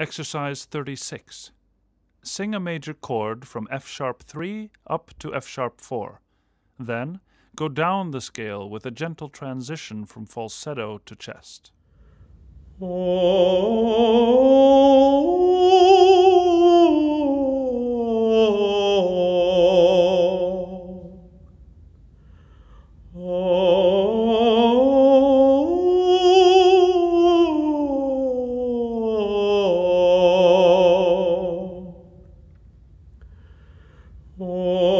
Exercise 36. Sing a major chord from F sharp 3 up to F sharp 4. Then go down the scale with a gentle transition from falsetto to chest. Oh Oh.